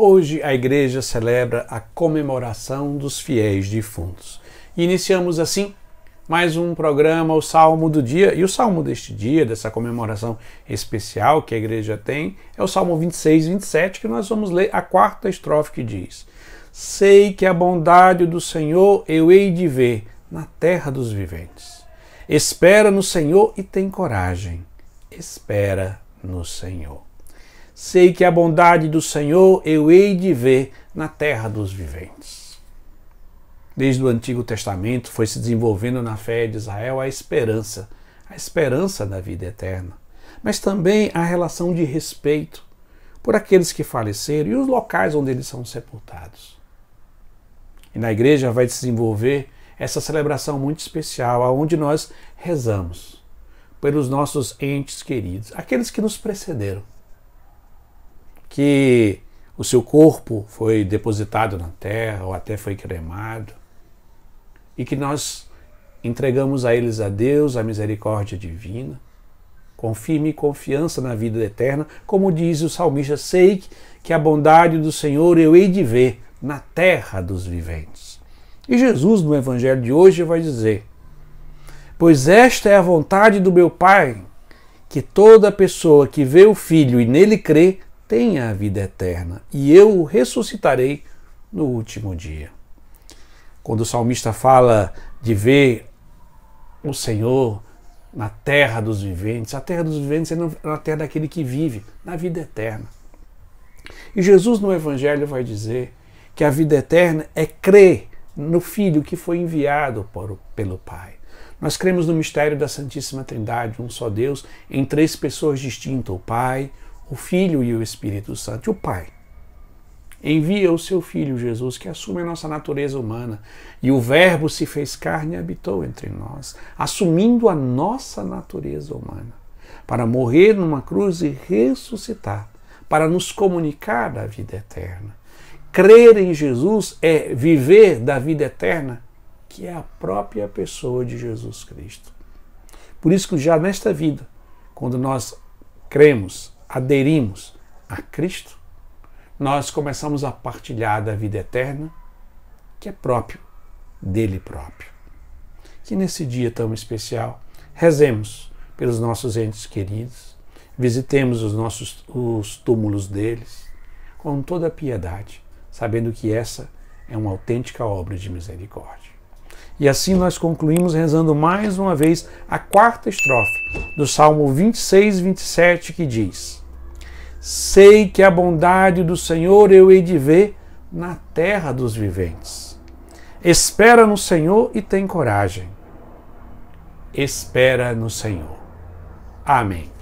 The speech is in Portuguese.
Hoje a igreja celebra a comemoração dos fiéis defuntos. Iniciamos assim mais um programa, o Salmo do Dia. E o Salmo deste dia, dessa comemoração especial que a igreja tem, é o Salmo 26, 27, que nós vamos ler a quarta estrofe que diz: Sei que a bondade do Senhor eu hei de ver na terra dos viventes. Espera no Senhor e tem coragem. Espera no Senhor. Sei que a bondade do Senhor eu hei de ver na terra dos viventes. Desde o Antigo Testamento foi se desenvolvendo na fé de Israel a esperança, a esperança da vida eterna, mas também a relação de respeito por aqueles que faleceram e os locais onde eles são sepultados. E na igreja vai desenvolver essa celebração muito especial, aonde nós rezamos pelos nossos entes queridos, aqueles que nos precederam, que o seu corpo foi depositado na terra ou até foi cremado, e que nós entregamos a eles a Deus, a misericórdia divina, com firme confiança na vida eterna, como diz o salmista, sei que a bondade do Senhor eu hei de ver na terra dos viventes. E Jesus, no Evangelho de hoje, vai dizer: Pois esta é a vontade do meu Pai, que toda pessoa que vê o Filho e nele crê tenha a vida eterna, e eu o ressuscitarei no último dia quando o salmista fala de ver o Senhor na terra dos viventes, a terra dos viventes é na terra daquele que vive, na vida eterna. E Jesus no Evangelho vai dizer que a vida eterna é crer no Filho que foi enviado por, pelo Pai. Nós cremos no mistério da Santíssima Trindade, um só Deus, em três pessoas distintas: o Pai, o Filho e o Espírito Santo. O Pai envia o seu Filho Jesus, que assume a nossa natureza humana. E o Verbo se fez carne e habitou entre nós, assumindo a nossa natureza humana, para morrer numa cruz e ressuscitar, para nos comunicar da vida eterna. Crer em Jesus é viver da vida eterna, que é a própria pessoa de Jesus Cristo. Por isso que já nesta vida, quando nós cremos, aderimos a Cristo, nós começamos a partilhar da vida eterna, que é próprio dele próprio. Que nesse dia tão especial, rezemos pelos nossos entes queridos, visitemos os nossos os túmulos deles com toda a piedade, sabendo que essa é uma autêntica obra de misericórdia. E assim nós concluímos rezando mais uma vez a quarta estrofe do Salmo 26, 27, que diz: Sei que a bondade do Senhor eu hei de ver na terra dos viventes. Espera no Senhor e tem coragem. Espera no Senhor. Amém.